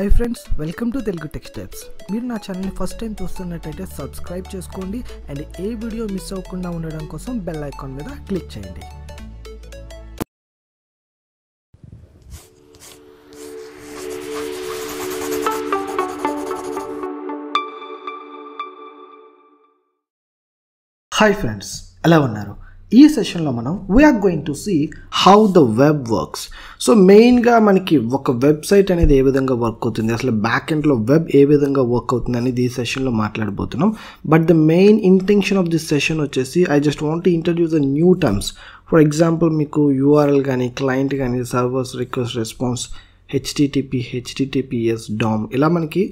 Hi friends welcome to Telugu textiles మీరు నా ఛానల్ని ఫస్ట్ టైం చూస్తున్నట్టయితే సబ్స్క్రైబ్ చేసుకోండి అండ్ ఏ వీడియో మిస్ అవ్వకుండా ఉండడం కోసం బెల్ ఐకాన్ మీద క్లిక్ చేయండి. హాయ్ ఫ్రెండ్స్ ఎలా ఉన్నారు? ఈ సెషన్లో మనం we're going to see how the web works so మెయిన్గా మనకి ఒక వెబ్సైట్ అనేది ఏ విధంగా వర్క్ అవుతుంది అసలు బ్యాక్ ఎండ్లో వెబ్ ఏ విధంగా వర్క్ అవుతుంది అనేది ఈ సెషన్లో మాట్లాడబోతున్నాం. But the main intention of this session వచ్చేసి I just want to introduce the new terms for example మీకు యూఆర్ఎల్ కానీ క్లయింట్ కానీ servers request response HTTP HTTPS DOM ఇలా మనకి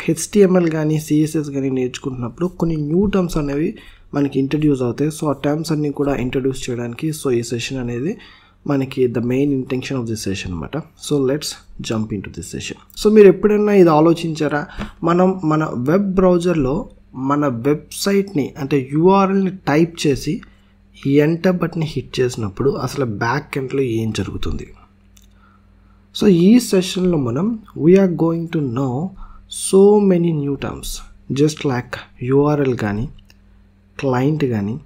హెచ్టిఎంఎల్ కానీ సిఎస్ఎస్ కానీ నేర్చుకుంటున్నప్పుడు కొన్ని న్యూ టర్మ్స్ అనేవి మనకి ఇంట్రడ్యూస్ అవుతాయి. సో ఆ టర్మ్స్ అన్నీ కూడా ఇంట్రడ్యూస్ చేయడానికి సో ఈ సెషన్ అనేది మనకి the main intention of this session అనమాట so let's jump in to this session so మీరు ఎప్పుడైనా ఇది ఆలోచించారా? మనం మన వెబ్ బ్రౌజర్లో మన వెబ్సైట్ని అంటే యూఆర్ఎల్ని టైప్ చేసి ఎంటర్ బట్ని హిట్ చేసినప్పుడు అసలు బ్యాక్ ఎండ్లో ఏం జరుగుతుంది? సో ఈ సెషన్లో మనం we're going to know so many new terms just like URL కానీ క్లయింట్ కానీ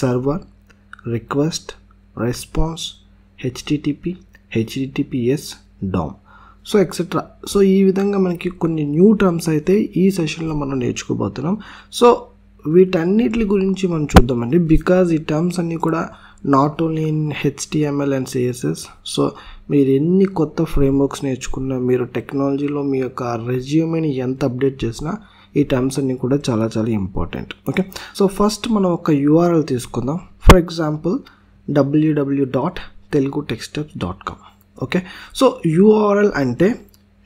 server request response HTTP HTTPS DOM. So etcetera so ఈ విధంగా మనకి కొన్ని న్యూ టర్మ్స్ అయితే ఈ సెషన్లో మనం నేర్చుకోబోతున్నాం. సో వీటన్నిటి గురించి మనం చూద్దామండి. బికాజ్ ఈ టర్మ్స్ అన్నీ కూడా not only in HTML and CSS. So మీరు ఎన్ని కొత్త ఫ్రేమ్వర్క్స్ నేర్చుకున్నా మీరు టెక్నాలజీలో మీ యొక్క రెజ్యూమేని ఎంత అప్డేట్ చేసినా ఈ టర్మ్స్ అన్నీ కూడా చాలా చాలా ఇంపార్టెంట్ ఓకే సో ఫస్ట్ మనం ఒక యూఆర్ఎల్ తీసుకుందాం. For example WWW dot Telugu textiles dot com okay so URL అంటే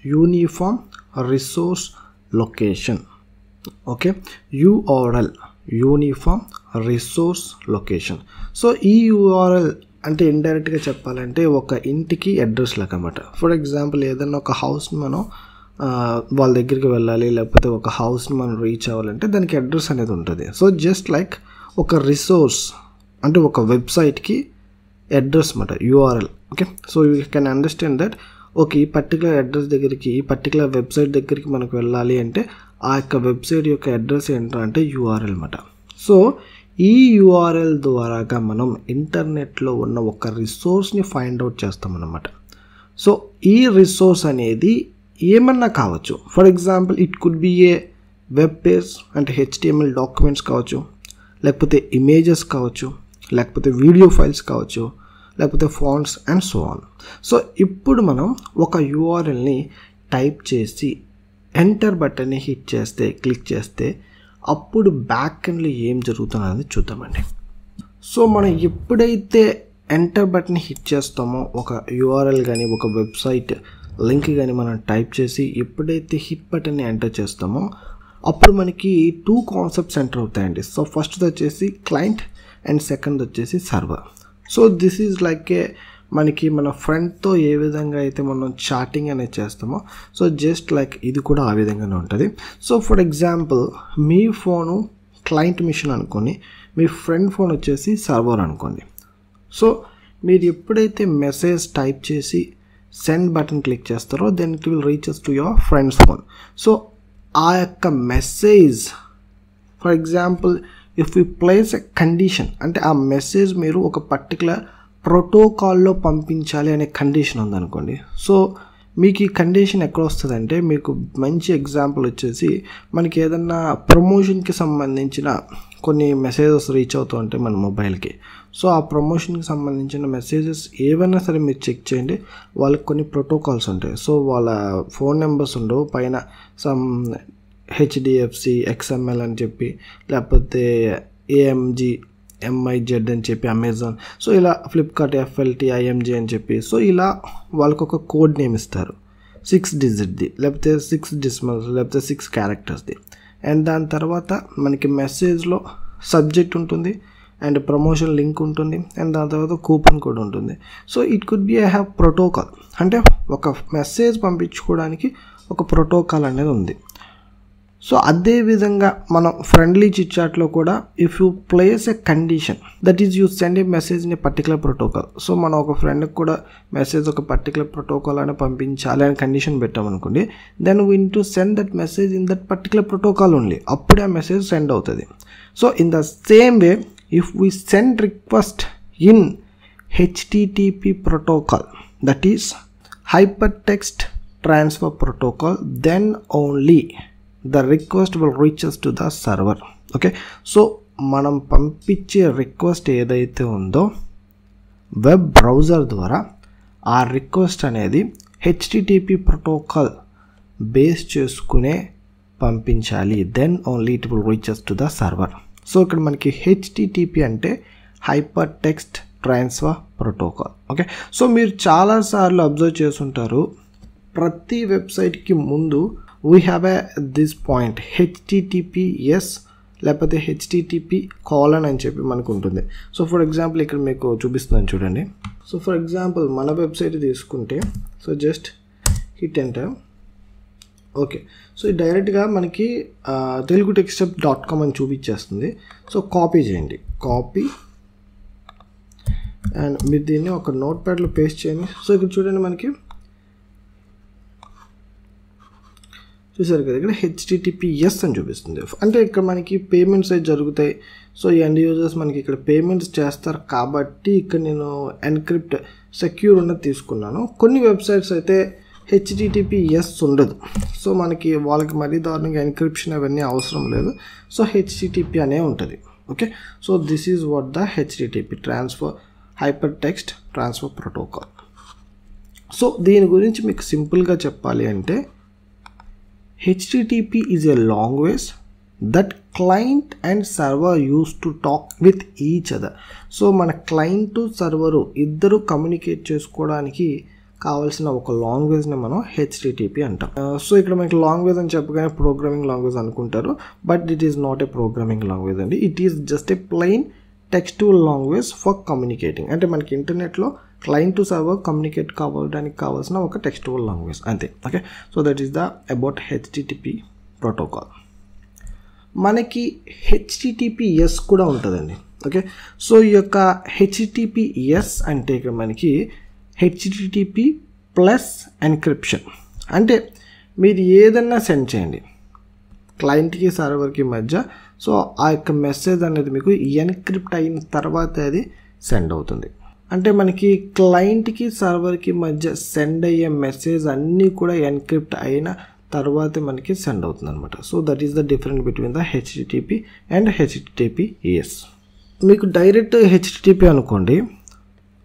uniform resource location okay URL uniform resource location so ఈ యూఆర్ఎల్ అంటే ఇండైరెక్ట్గా చెప్పాలంటే ఒక ఇంటికి అడ్రస్ లాగా అనమాట ఫర్ ఎగ్జాంపుల్ ఏదైనా ఒక హౌస్ మనం వాళ్ళ దగ్గరికి వెళ్ళాలి లేకపోతే ఒక హౌస్ని మనం రీచ్ అవ్వాలంటే దానికి అడ్రస్ అనేది ఉంటుంది. సో జస్ట్ లైక్ ఒక రిసోర్స్ అంటే ఒక వెబ్సైట్కి అడ్రస్ అనమాట URL okay so you can understand that okay ఈ పర్టికులర్ అడ్రస్ దగ్గరికి ఈ పర్టికులర్ వెబ్సైట్ దగ్గరికి మనకు వెళ్ళాలి అంటే ఆ యొక్క వెబ్సైట్ యొక్క అడ్రస్ ఏంటంటే యూఆర్ఎల్ అనమాట సో ఈ యూఆర్ఎల్ ద్వారాగా మనం ఇంటర్నెట్లో ఉన్న ఒక రిసోర్స్ని ఫైండ్ అవుట్ చేస్తామన్నమాట సో ఈ రిసోర్స్ అనేది ఏమన్నా కావచ్చు. For example it could be a web page అంటే హెచ్టిఎంఎల్ డాక్యుమెంట్స్ కావచ్చు. లేకపోతే ఇమేజెస్ కావచ్చు. లేకపోతే వీడియో ఫైల్స్ కావచ్చు. లేకపోతే fonts and so on so ఇప్పుడు మనం ఒక యూఆర్ఎల్ని టైప్ చేసి ఎంటర్ బటన్ని హిట్ చేస్తే క్లిక్ చేస్తే అప్పుడు బ్యాక్ ఎండ్లో ఏం జరుగుతుందనేది చూద్దామండి. సో మనం ఎప్పుడైతే ఎంటర్ బటన్ హిట్ చేస్తామో ఒక యూఆర్ఎల్ కానీ ఒక వెబ్సైట్ లింక్ కానీ మనం టైప్ చేసి ఎప్పుడైతే హిట్ బటన్ని ఎంటర్ చేస్తామో అప్పుడు మనకి టూ కాన్సెప్ట్స్ ఎంటర్ అవుతాయండి. సో ఫస్ట్ వచ్చేసి క్లయింట్ అండ్ సెకండ్ వచ్చేసి server so this is like a మనకి మన ఫ్రెండ్తో ఏ విధంగా అయితే మనం చాటింగ్ అనేది చేస్తామో సో జస్ట్ లైక్ ఇది కూడా ఆ విధంగానే ఉంటుంది. సో ఫర్ ఎగ్జాంపుల్ మీ ఫోను క్లయింట్ మిషన్ అనుకోని మీ ఫ్రెండ్ ఫోన్ వచ్చేసి సర్వర్ అనుకోండి. సో మీరు ఎప్పుడైతే మెసేజ్ టైప్ చేసి సెండ్ బటన్ క్లిక్ చేస్తారో then it will reaches to your friends phone so ఆ యొక్క message for example if you place a condition అంటే ఆ మెసేజ్ మీరు ఒక పర్టికులర్ ప్రోటోకాల్లో పంపించాలి అనే కండిషన్ ఉందనుకోండి. సో మీకు ఈ కండిషన్ ఎక్కడ వస్తుందంటే మీకు మంచి ఎగ్జాంపుల్ వచ్చేసి మనకి ఏదన్నా ప్రమోషన్కి సంబంధించిన కొన్ని మెసేజెస్ రీచ్ అవుతూ ఉంటాయి మన మొబైల్కి సో ఆ ప్రమోషన్కి సంబంధించిన మెసేజెస్ ఏవైనా సరే మీరు చెక్ చేయండి. వాళ్ళకి కొన్ని ప్రోటోకాల్స్ ఉంటాయి. సో వాళ్ళ ఫోన్ నెంబర్స్ ఉండవు. పైన సమ్ హెచ్డిఎఫ్సి ఎక్స్ఎంఎల్ అని చెప్పి లేకపోతే ఏఎంజీ ఎంఐజెడ్ అని చెప్పి అమెజాన్ సో ఇలా ఫ్లిప్కార్ట్ ఎఫ్ఎల్టీ ఐఎంజీ అని చెప్పి. సో ఇలా వాళ్ళకు ఒక కోడ్ నేమ్ ఇస్తారు. సిక్స్ డిజిట్ది లేకపోతే సిక్స్ డిస్మల్స్ లేకపోతే సిక్స్ క్యారెక్టర్స్ది అండ్ దాని తర్వాత మనకి మెసేజ్లో సబ్జెక్ట్ ఉంటుంది అండ్ ప్రమోషన్ లింక్ ఉంటుంది. అండ్ దాని తర్వాత కూపన్ కోడ్ ఉంటుంది. So it could be I have protocol అంటే ఒక మెసేజ్ పంపించుకోవడానికి ఒక ప్రోటోకాల్ అనేది ఉంది. సో అదేవిధంగా మనం ఫ్రెండ్లీ చిట్చాట్లో కూడా if you place a condition that is you send a message in a particular protocol so మనం ఒక ఫ్రెండ్కి కూడా మెసేజ్ ఒక పర్టికులర్ ప్రోటోకాల్ అని పంపించాలి అని కండిషన్ పెట్టామనుకోండి then win to send that message in that particular protocol only అప్పుడే ఆ మెసేజ్ సెండ్ అవుతుంది. So in the same way if we send request in HTTP protocol that is hyper text transfer protocol then only the request will reaches to the server. Okay? So మనం పంపించే request ఏదైతే ఉందో web browser ద్వారా ఆ request అనేది HTTP protocol base చేసుకునే పంపించాలి. Then only it will reaches to the server. So ఇక్కడ మనకి హెచ్టిటిపి అంటే hyper text transfer protocol. Okay? So మీరు చాలాసార్లు అబ్జర్వ్ చేసుంటారు ప్రతి వెబ్సైట్కి ముందు we have a this point HTTPS లేకపోతే హెచ్టిటిపి కాలన్ అని చెప్పి మనకు ఉంటుంది. సో ఫర్ ఎగ్జాంపుల్ ఇక్కడ మీకు చూపిస్తున్నాను చూడండి. సో ఫర్ ఎగ్జాంపుల్ మన వెబ్సైట్ తీసుకుంటే so just hit enter okay so ఇది డైరెక్ట్గా మనకి తెలుగు టెక్స్టప్ డాట్ కామ్ అని చూపించేస్తుంది. సో కాపీ చేయండి. కాపీ అండ్ మీరు దీన్ని ఒక నోట్ ప్యాడ్లో పేస్ట్ చేయండి. సో ఇక్కడ చూడండి మనకి చూసారు కదా ఇక్కడ హెచ్టిటిపిఎస్ అని చూపిస్తుంది. అంటే ఇక్కడ మనకి పేమెంట్స్ అయితే జరుగుతాయి. సో ఈ ఎండ్ యూజర్స్ మనకి ఇక్కడ పేమెంట్స్ చేస్తారు కాబట్టి ఇక్కడ నేను ఎన్క్రిప్ట్ సెక్యూర్ ఉన్నది తీసుకున్నాను. కొన్ని వెబ్సైట్స్ అయితే హెచ్టిటిపిఎస్ ఉండదు. సో మనకి వాళ్ళకి మరీ దారుణంగా ఎన్క్రిప్షన్ అవన్నీ అవసరం లేదు. సో హెచ్టిటిపి అనే ఉంటుంది. Okay so this is what the HTTP transfer hyper text transfer protocol so దీని గురించి మీకు సింపుల్గా చెప్పాలి అంటే HTTP is a language that client and server used to talk with each other. So మన క్లయింట్ టు సర్వరు ఇద్దరు communicate చేసుకోవడానికి కావాల్సిన ఒక లాంగ్వేజ్ని మనం హెచ్టిటిపి అంటాం. Uh, సో ఇక్కడ మనకి లాంగ్వేజ్ అని చెప్పగానే ప్రోగ్రామింగ్ లాంగ్వేజ్ అనుకుంటారు. But it is not a programming language అండి. It is just a plain textual language for communicating అంటే మనకి ఇంటర్నెట్లో క్లయింట్ టు సర్వర్ కమ్యూనికేట్ కావడానికి కావాల్సిన ఒక టెక్స్టువల్ లాంగ్వేజ్ అంతే. Okay so that is the about HTTP protocol మనకి హెచ్టిటిపిఎస్ కూడా ఉంటుందండి. ఓకే సో ఈ యొక్క హెచ్టిటిపిఎస్ అంటే ఇక్కడ మనకి హెచ్టిటిపి ప్లస్ ఎన్క్రిప్షన్ అంటే మీరు ఏదన్నా సెండ్ చేయండి. క్లయింట్కి సర్వర్కి మధ్య. సో ఆ యొక్క మెసేజ్ అనేది మీకు ఎన్క్రిప్ట్ అయిన తర్వాత అది సెండ్ అవుతుంది. అంటే మనకి క్లయింట్కి సర్వర్కి మధ్య సెండ్ అయ్యే మెసేజ్ అన్నీ కూడా ఎన్క్రిప్ట్ అయిన తర్వాత మనకి సెండ్ అవుతుంది అనమాట so that is the different between the HTTP and HTTPS మీకు డైరెక్ట్ హెచ్టిటిపి అనుకోండి.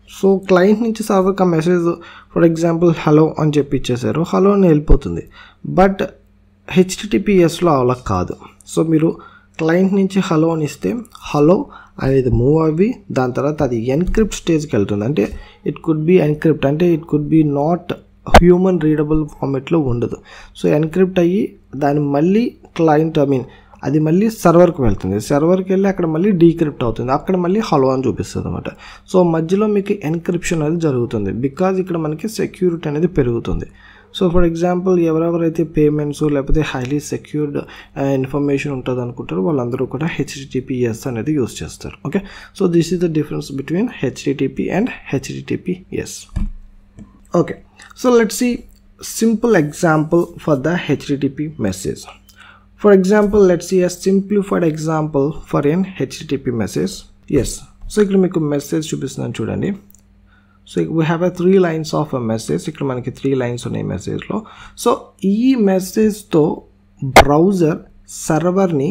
సో క్లయింట్ నుంచి సర్వర్కి ఆ మెసేజ్ ఫర్ ఎగ్జాంపుల్ హలో అని చెప్పి ఇచ్చేసారు. హలో అని వెళ్ళిపోతుంది. బట్ హెచ్టిటిపిఎస్లో అలా కాదు. సో మీరు క్లయింట్ నుంచి హలో అని ఇస్తే హలో అనేది మూవ్ అవ్వి దాని తర్వాత అది ఎన్క్రిప్ట్ స్టేజ్కి వెళ్తుంది. అంటే ఇట్ కుడ్ బి ఎన్క్రిప్ట్ అంటే it could be not human readable ఫార్మెట్లో ఉండదు. సో ఎన్క్రిప్ట్ అయ్యి దాన్ని మళ్ళీ క్లయింట్ ఐ మీన్ అది మళ్ళీ సర్వర్కి వెళ్తుంది. సర్వర్కి వెళ్ళి అక్కడ మళ్ళీ డీక్రిప్ట్ అవుతుంది. అక్కడ మళ్ళీ హలో అని చూపిస్తుంది అనమాట సో మధ్యలో మీకు ఎన్క్రిప్షన్ అనేది జరుగుతుంది. బికాజ్ ఇక్కడ మనకి సెక్యూరిటీ అనేది పెరుగుతుంది. సో ఫర్ ఎగ్జాంపుల్ ఎవరెవరైతే పేమెంట్స్ లేకపోతే హైలీ సెక్యూర్డ్ ఇన్ఫర్మేషన్ ఉంటుంది అనుకుంటారో వాళ్ళందరూ కూడా హెచ్డిటిపిఎస్ అనేది యూస్ చేస్తారు. Okay so this is the difference between HTTP and HTTPS okay. So let's see simple example for the http message. For example let's see a simplified example for an http message. Yes. So ఇక్కడ మీకు message చూపిస్తున్నాను చూడండి. So we have a three lines of a message ఇక్కడ మనకి three lines ఉన్నాయి మెసేజ్లో so ఈ మెసేజ్తో browser సర్వర్ని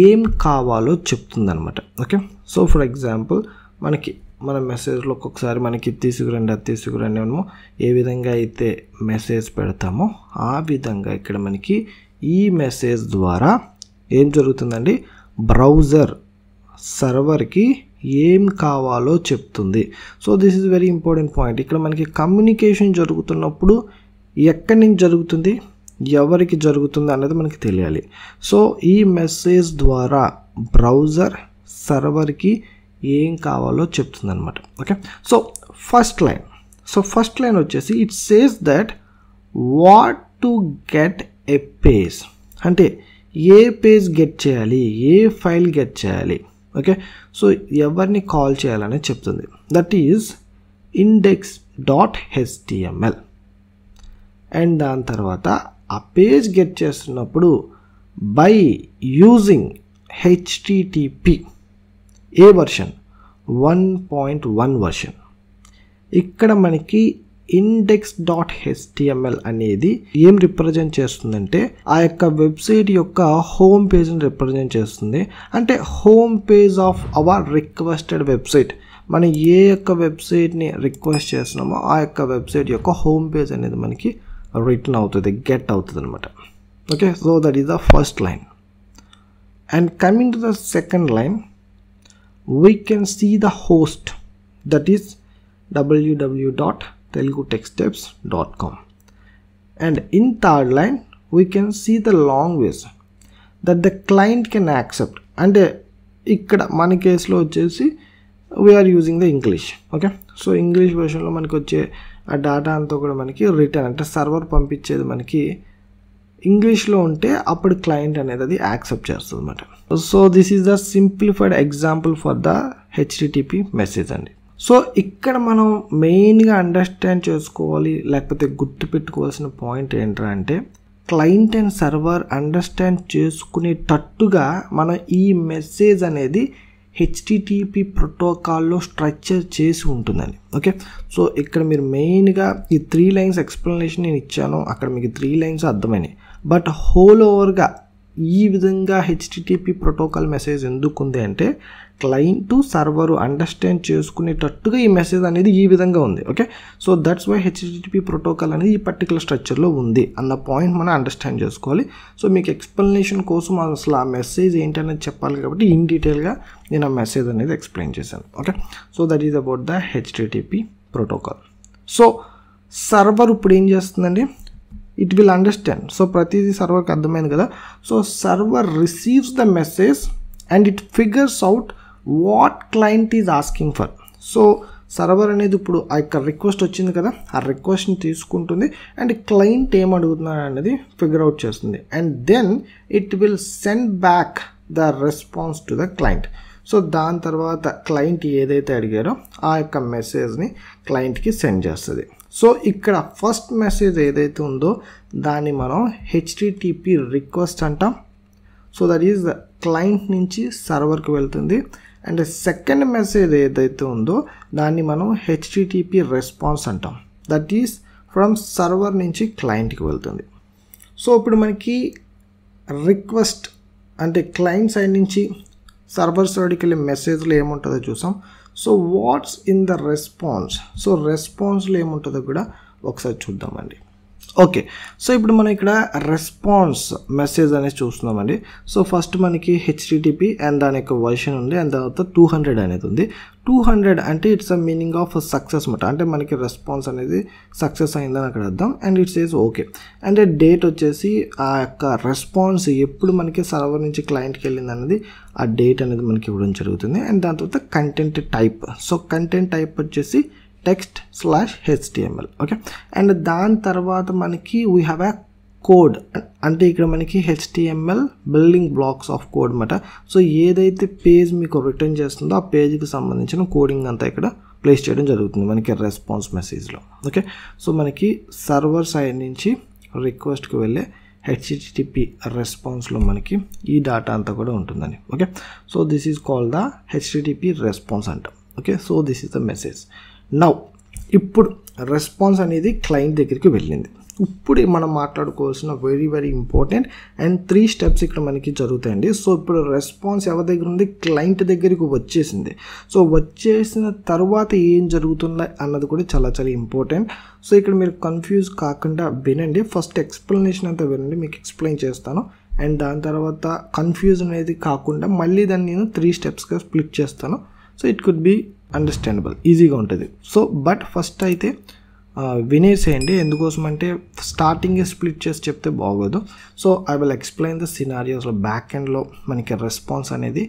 ఏం కావాలో చెప్తుందనమాట ఓకే సో ఫర్ ఎగ్జాంపుల్ మనకి మన మెసేజ్లో ఒక్కొక్కసారి మనకి తీసుకురండి అది తీసుకురండి మనము ఏ విధంగా అయితే మెసేజ్ పెడతామో ఆ విధంగా ఇక్కడ మనకి ఈ మెసేజ్ ద్వారా ఏం జరుగుతుందండి? బ్రౌజర్ సర్వర్కి ఏం కావాలో చెప్తుంది. So this is very important point ఇక్కడ మనకి కమ్యూనికేషన్ జరుగుతున్నప్పుడు ఎక్కడి నుంచి జరుగుతుంది? ఎవరికి జరుగుతుంది అనేది మనకి తెలియాలి. సో ఈ మెసేజ్ ద్వారా బ్రౌజర్ సర్వర్కి ఏం కావాలో చెప్తుంది అనమాట okay so first line so first line వచ్చేసి it says that what to get a page అంటే ఏ పేజ్ గెట్ చేయాలి? ఏ ఫైల్ గెట్ చేయాలి? ఓకే? సో ఎవరిని కాల్ చేయాలని చెప్తుంది. That is index dot HTML and దాని తర్వాత ఆ పేజ్ గెట్ చేస్తున్నప్పుడు by using HTTP A version one point one version ఇక్కడ మనకి ఇండెక్స్ డాట్ హెచ్టిఎంఎల్ అనేది ఏం రిప్రజెంట్ చేస్తుందంటే ఆ యొక్క వెబ్సైట్ యొక్క హోమ్ పేజ్ని రిప్రజెంట్ చేస్తుంది. అంటే home page of our requested website మనం ఏ యొక్క వెబ్సైట్ని రిక్వెస్ట్ చేస్తున్నామో ఆ యొక్క వెబ్సైట్ యొక్క హోమ్ పేజ్ అనేది మనకి రిటర్న్ అవుతుంది గెట్ అవుతుంది అనమాట okay so that is the first line and coming to the second line we can see the host that is WWW dot is www.telugutechsteps.com and in third line we can see the language that the client can accept. అంటే ఇక్కడ మన కేసులో వచ్చేసి we are using the English okay so English వర్షన్లో మనకి వచ్చే ఆ data అంతా కూడా మనకి రిటర్న్ అంటే సర్వర్ పంపించేది మనకి ఇంగ్లీష్లో ఉంటే అప్పుడు క్లయింట్ అనేది అది యాక్సెప్ట్ చేస్తుంది అనమాట so this is the simplified example for the HTTP message అండి. సో ఇక్కడ మనం మెయిన్గా అండర్స్టాండ్ చేసుకోవాలి లేకపోతే గుర్తుపెట్టుకోవాల్సిన పాయింట్ ఏంట్రా అంటే క్లయింట్ అండ్ సర్వర్ అండర్స్టాండ్ చేసుకునేటట్టుగా మనం ఈ మెసేజ్ అనేది హెచ్టిటిపి ప్రోటోకాల్లో స్ట్రక్చర్ చేసి ఉంటుందండి. ఓకే సో ఇక్కడ మీరు మెయిన్గా ఈ త్రీ లైన్స్ ఎక్స్ప్లెనేషన్ నేను ఇచ్చాను. అక్కడ మీకు త్రీ లైన్స్ అర్థమైనాయి. బట్ హోల్ ఓవర్గా ఈ విధంగా హెచ్టిటిపి ప్రోటోకాల్ మెసేజ్ ఎందుకు ఉంది అంటే క్లయింట్ సర్వరు అండర్స్టాండ్ చేసుకునేటట్టుగా ఈ మెసేజ్ అనేది ఈ విధంగా ఉంది okay so that's why HTTP protocol అనేది ఈ పర్టికులర్ స్ట్రక్చర్లో ఉంది అన్న పాయింట్ మనం అండర్స్టాండ్ చేసుకోవాలి. సో మీకు ఎక్స్ప్లెనేషన్ కోసం అసలు ఆ మెసేజ్ ఏంటనేది చెప్పాలి కాబట్టి ఇన్ డీటెయిల్గా నేను ఆ మెసేజ్ అనేది ఎక్స్ప్లెయిన్ చేశాను okay so that is about the HTTP protocol so server ఇప్పుడు ఏం చేస్తుందండి? ఇట్ విల్ అండర్స్టాండ్ సో ప్రతిదీ సర్వర్కి అర్థమైంది కదా? So server receives the message and it figures out what client is asking for so server అనేది ఇప్పుడు ఆ యొక్క రిక్వెస్ట్ వచ్చింది కదా ఆ రిక్వెస్ట్ని తీసుకుంటుంది అండ్ క్లయింట్ ఏం అడుగుతున్నాడు అనేది ఫిగర్ అవుట్ చేస్తుంది. And then it will send back the response to the client so దాని తర్వాత క్లయింట్ ఏదైతే అడిగారో ఆ యొక్క మెసేజ్ని క్లయింట్కి సెండ్ చేస్తుంది. సో ఇక్కడ ఫస్ట్ మెసేజ్ ఏదైతే ఉందో దాన్ని మనం హెచ్టిటిపి రిక్వెస్ట్ అంటాం. సో దట్ ఈజ్ క్లయింట్ నుంచి సర్వర్కి వెళ్తుంది. అండ్ సెకండ్ మెసేజ్ ఏదైతే ఉందో దాన్ని మనం హెచ్టిటిపి రెస్పాన్స్ అంటాం. దట్ ఈస్ ఫ్రమ్ సర్వర్ నుంచి క్లయింట్కి వెళ్తుంది. సో ఇప్పుడు మనకి రిక్వెస్ట్ అంటే క్లయింట్ సైడ్ నుంచి సర్వర్ సైడ్కి వెళ్ళే మెసేజ్లో ఏముంటుందో చూసాం. So what's in the response so రెస్పాన్స్లో ఏముంటుందో కూడా ఒకసారి చూద్దామండి. ఓకే. సో ఇప్పుడు మనం ఇక్కడ రెస్పాన్స్ మెసేజ్ అనేది చూస్తున్నామండి. సో ఫస్ట్ మనకి హెచ్టిటిపి అండ్ దాని యొక్క వర్షన్ ఉంది. అండ్ తర్వాత టూ హండ్రెడ్ అనేది ఉంది. టూ హండ్రెడ్ అంటే it's a meaning of success అనమాట అంటే మనకి రెస్పాన్స్ అనేది సక్సెస్ అయిందని అక్కడ అర్థం. And it's is okay. And date వచ్చేసి ఆ యొక్క రెస్పాన్స్ ఎప్పుడు మనకి సర్వర్ నుంచి క్లయింట్కి వెళ్ళింది అనేది ఆ డేట్ అనేది మనకి ఇవ్వడం జరుగుతుంది. అండ్ దాని తర్వాత content type. So content type వచ్చేసి text slash HTML okay and దాని తర్వాత మనకి వీ హ్యావ్ ఎ కోడ్ అంటే ఇక్కడ మనకి HTML building blocks of code అనమాట సో ఏదైతే పేజ్ మీకు రిటర్న్ చేస్తుందో ఆ పేజ్కి సంబంధించిన కోడింగ్ అంతా ఇక్కడ ప్లేస్ చేయడం జరుగుతుంది మనకి రెస్పాన్స్ మెసేజ్లో ఓకే సో మనకి సర్వర్ సైడ్ నుంచి రిక్వెస్ట్కి వెళ్ళే హెచ్టిటిపి రెస్పాన్స్లో మనకి ఈ డేటా అంతా కూడా ఉంటుందని okay so this is call the HTTP response అంటాం okay so this is the message now ఇప్పుడు రెస్పాన్స్ అనేది క్లయింట్ దగ్గరికి వెళ్ళింది. ఇప్పుడు మనం మాట్లాడుకోవాల్సిన very very important and three steps ఇక్కడ మనకి జరుగుతాయండి. సో ఇప్పుడు రెస్పాన్స్ ఎవరి దగ్గర ఉంది? క్లయింట్ దగ్గరికి వచ్చేసింది. సో వచ్చేసిన తర్వాత ఏం జరుగుతుంది అన్నది కూడా చాలా చాలా ఇంపార్టెంట్ సో ఇక్కడ మీరు కన్ఫ్యూజ్ కాకుండా వినండి. ఫస్ట్ ఎక్స్ప్లెనేషన్ అంతా వినండి. మీకు ఎక్స్ప్లెయిన్ చేస్తాను. అండ్ దాని తర్వాత కన్ఫ్యూజ్ అనేది కాకుండా మళ్ళీ దాన్ని నేను త్రీ స్టెప్స్గా స్ప్లిట్ చేస్తాను. So it could be understandable ఈజీగా ఉంటుంది. సో బట్ ఫస్ట్ అయితే వినేసేయండి ఎందుకోసం అంటే స్టార్టింగే స్ప్లిట్ చేసి చెప్తే బాగోదు. So I will explain the సినారియోస్లో back ఎండ్లో మనకి రెస్పాన్స్ అనేది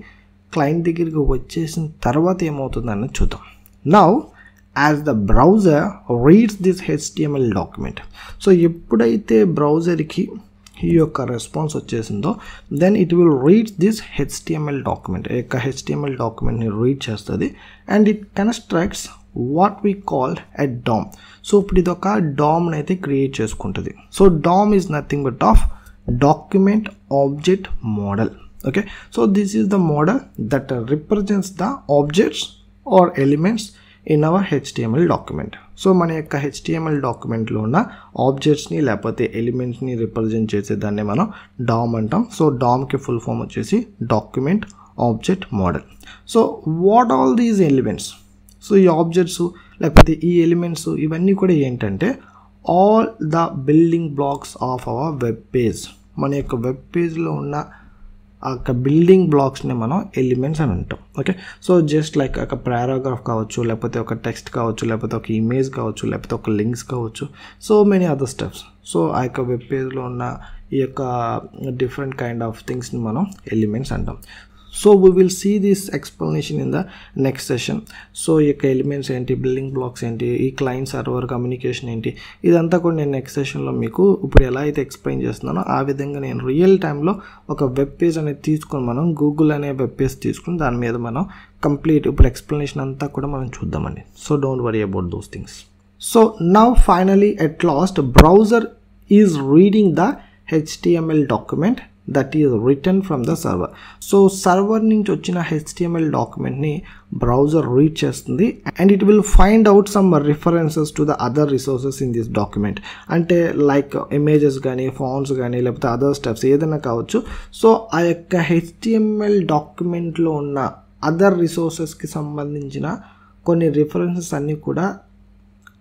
క్లయింట్ దగ్గరికి వచ్చేసిన తర్వాత ఏమవుతుంది అన్నది చూద్దాం now as the browser reads this HTML document so ఎప్పుడైతే బ్రౌజర్కి ఈ యొక్క రెస్పాన్స్ వచ్చేసిందో then it will read this HTML document ఈ యొక్క హెచ్టిఎంఎల్ డాక్యుమెంట్ని రీడ్ చేస్తుంది and it constructs what we call at DOM so ఇప్పుడు ఇది ఒక డామ్ని అయితే క్రియేట్ చేసుకుంటుంది. So DOM is nothing but of document object model okay so this is the model that represents the objects or elements in our HTML document so మన యొక్క HTML డాక్యుమెంట్లో ఉన్న ఆబ్జెక్ట్స్ని లేకపోతే ఎలిమెంట్స్ని రిప్రజెంట్ చేసేదాన్ని మనం డామ్ అంటాం. సో డామ్కి full form వచ్చేసి document object model so what all these elements so ఈ ఆబ్జెక్ట్స్ లేకపోతే ఈ ఎలిమెంట్స్ ఇవన్నీ కూడా ఏంటంటే all the building blocks of our web page మన యొక్క వెబ్ పేజ్లో ఉన్న ఆ యొక్క బిల్డింగ్ బ్లాక్స్ని మనం ఎలిమెంట్స్ అని అంటాం. ఓకే సో జస్ట్ లైక్ ఒక పారాగ్రాఫ్ కావచ్చు లేకపోతే ఒక టెక్స్ట్ కావచ్చు లేకపోతే ఒక ఇమేజ్ కావచ్చు లేకపోతే ఒక లింక్స్ కావచ్చు so many other steps so ఆ యొక్క వెబ్ పేజ్లో ఉన్న ఈ యొక్క డిఫరెంట్ కైండ్ ఆఫ్ థింగ్స్ని మనం ఎలిమెంట్స్ అంటాం. So we will see this explanation in the next session so ఈ యొక్క ఎలిమెంట్స్ ఏంటి? బిల్డింగ్ బ్లాక్స్ ఏంటి? ఈ క్లయింట్ సర్వర్ కమ్యూనికేషన్ ఏంటి? ఇదంతా కూడా నేను నెక్స్ట్ సెషన్లో మీకు ఇప్పుడు ఎలా అయితే ఎక్స్ప్లెయిన్ చేస్తున్నానో ఆ విధంగా నేను రియల్ టైంలో ఒక వెబ్ పేజ్ అనేది తీసుకొని మనం గూగుల్ అనే వెబ్ పేజ్ తీసుకుని దాని మీద మనం కంప్లీట్ ఇప్పుడు ఎక్స్ప్లెనేషన్ అంతా కూడా మనం చూద్దామండి. So don't worry about those things so now finally at last browser is reading the HTML document that is return from the server so server నుంచి వచ్చిన హెచ్టిఎంఎల్ డాక్యుమెంట్ని బ్రౌజర్ రీడ్ చేస్తుంది and it will find out some references to the other resources in this document అంటే like images కానీ fonts కానీ లేకపోతే other steps ఏదైనా కావచ్చు. సో ఆ యొక్క హెచ్టిఎంఎల్ డాక్యుమెంట్లో ఉన్న అదర్ రిసోర్సెస్కి సంబంధించిన కొన్ని రిఫరెన్సెస్ అన్నీ కూడా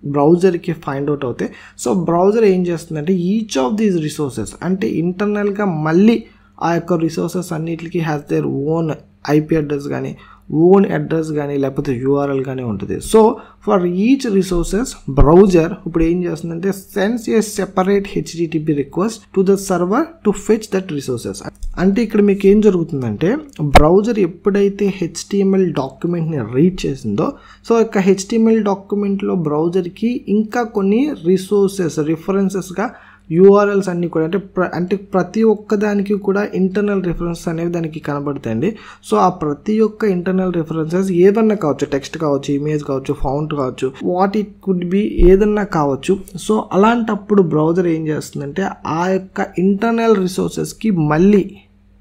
బ్రౌజర్కి ఫైండ్ అవుట్ అవుతాయి సో బ్రౌజర్ ఏం చేస్తుందంటే ఈచ్ ఆఫ్ దీస్ రిసోర్సెస్ అంటే ఇంటర్నల్గా మళ్ళీ ఆ యొక్క రిసోర్సెస్ అన్నిటికీ has their own IP address కానీ ఓన్ అడ్రస్ కానీ లేకపోతే యూఆర్ఎల్ కానీ ఉంటుంది. So for each resources browser ఇప్పుడు ఏం చేస్తుందంటే sends a separate HTTP request to the server to fetch that resources అంటే ఇక్కడ మీకు ఏం జరుగుతుందంటే బ్రౌజర్ ఎప్పుడైతే హెచ్టిఎంఎల్ డాక్యుమెంట్ని రీడ్ చేసిందో సో యొక్క హెచ్టిఎంఎల్ డాక్యుమెంట్లో బ్రౌజర్కి ఇంకా కొన్ని రిసోర్సెస్ రిఫరెన్సెస్గా యూఆర్ఎల్స్ అన్నీ కూడా అంటే ప్ర అంటే ప్రతి ఒక్క దానికి కూడా ఇంటర్నల్ రిఫరెన్స్ అనేవి దానికి కనబడతాయండి. సో ఆ ప్రతి ఒక్క ఇంటర్నల్ రిఫరెన్సెస్ ఏదన్నా కావచ్చు టెక్స్ట్ కావచ్చు ఇమేజ్ కావచ్చు ఫౌంట్ కావచ్చు వాట్ ఇట్ కుడ్ బి ఏదన్నా కావచ్చు. సో అలాంటప్పుడు బ్రౌజర్ ఏం చేస్తుందంటే ఆ యొక్క ఇంటర్నల్ రిసోర్సెస్కి మళ్ళీ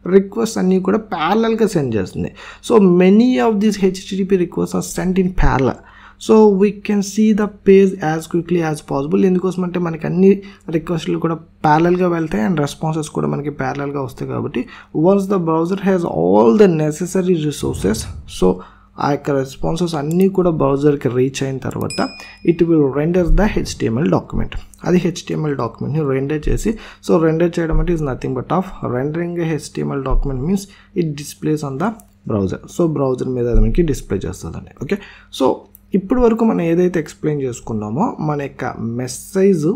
రిక్వెస్ట్ అన్నీ కూడా ప్యారలల్గా సెండ్ చేస్తుంది. So many of these HTTP request are sent in parallel so we can see the page as quickly as possible ఎందుకోసం అంటే మనకి అన్ని రిక్వెస్ట్లు కూడా ప్యారల్గా వెళ్తాయి అండ్ రెస్పాన్సెస్ కూడా మనకి ప్యారల్గా వస్తాయి కాబట్టి once the browser has all the necessary resources so ఆ యొక్క రెస్పాన్సెస్ అన్నీ కూడా బ్రౌజర్కి రీచ్ అయిన తర్వాత it will render the HTML document అది హెచ్టిఎంఎల్ డాక్యుమెంట్ని రెండర్ చేసి సో రెండర్ చేయడం అంటే is nothing but of rendering HTML document means it displays on the browser so browser మీద అది మనకి డిస్ప్లే చేస్తుందండి. ఓకే సో ఇప్పటి వరకు మనం ఏదైతే ఎక్స్ప్లెయిన్ చేసుకున్నామో మన యొక్క మెసేజ్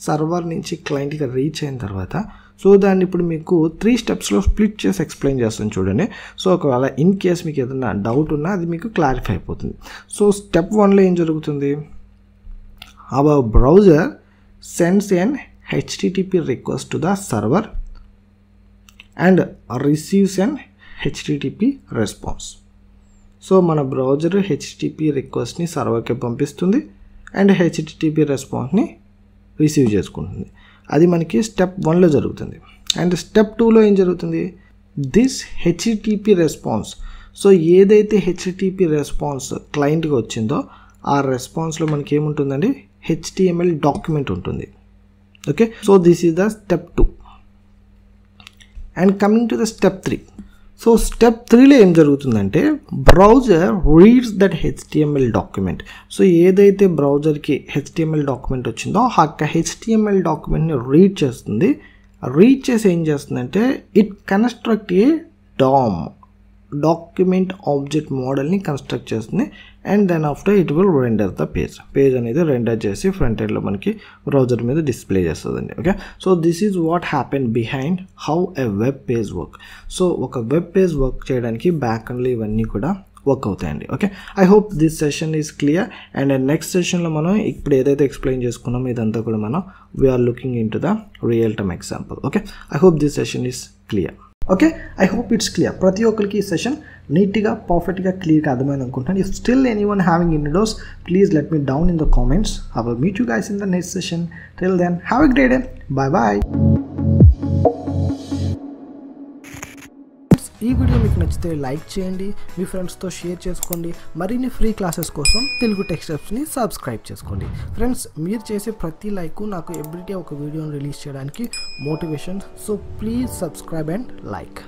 సర్వర్ నుంచి క్లయింట్కి రీచ్ అయిన తర్వాత సో దాన్ని ఇప్పుడు మీకు త్రీ స్టెప్స్లో స్ప్లిట్ చేసి ఎక్స్ప్లెయిన్ చేస్తాను చూడండి. సో ఒకవేళ ఇన్ కేస్ మీకు ఏదైనా డౌట్ ఉన్నా అది మీకు క్లారిఫై అయిపోతుంది. సో స్టెప్ వన్లో ఏం జరుగుతుంది? Our browser sends an HTTP request to the server and receives an HTTP response so మన బ్రౌజర్ హెచ్టిటిపి రిక్వెస్ట్ని సర్వర్కి పంపిస్తుంది అండ్ హెచ్టిటిపి రెస్పాన్స్ని రిసీవ్ చేసుకుంటుంది. అది మనకి స్టెప్ వన్లో జరుగుతుంది. అండ్ స్టెప్ టూలో ఏం జరుగుతుంది? This HTTP response. సో ఏదైతే హెచ్టిటిపి రెస్పాన్స్ క్లయింట్గా వచ్చిందో ఆ రెస్పాన్స్లో మనకి ఏముంటుందండి? హెచ్టిఎంఎల్ డాక్యుమెంట్ ఉంటుంది. Okay? So this is the step two. And coming to the step three. So step త్రీలో ఏం జరుగుతుందంటే browser reads that HTML document so ఏదైతే బ్రౌజర్కి హెచ్టిఎంఎల్ డాక్యుమెంట్ వచ్చిందో ఆ హెచ్టిఎంఎల్ డాక్యుమెంట్ని రీడ్ చేస్తుంది. రీడ్ చేసి ఏం చేస్తుందంటే it construct a DOM document object మోడల్ని కన్స్ట్రక్ట్ చేస్తుంది. And then after it will render the page page అనేది రెండర్ చేసి ఫ్రంట్ ఎండ్లో మనకి బ్రౌజర్ మీద డిస్ప్లే చేస్తుందండి. Okay so this is what happen behind how a web page work so ఒక web page work చేయడానికి బ్యాక్ అండ్లు ఇవన్నీ కూడా వర్క్ అవుతాయండి. Okay I hope this session is clear and next సెషన్లో మనం ఇప్పుడు ఏదైతే ఎక్స్ప్లెయిన్ చేసుకున్నామో ఇదంతా కూడా మనం we are looking in to the real time example okay I hope this session is clear okay I hope it's clear ప్రతి ఒక్కరికి ఈ సెషన్ నీట్గా పర్ఫెక్ట్గా క్లియర్గా అర్థమైంది అనుకుంటాను if still any one having in doubts please let me down in the comments I meet you guys in the next session till then have a great day bye bye ఈ video మీకు నచ్చితే like చేయండి మీ ఫ్రెండ్స్తో share చేసుకోండి మరిన్ని free classes కోసం తెలుగు టెక్స్టప్స్ని subscribe చేసుకోండి. ఫ్రెండ్స్ మీరు చేసే ప్రతి లైక్ నాకు ఎవ్రీడే ఒక వీడియోని రిలీజ్ చేయడానికి motivation. So please subscribe and like.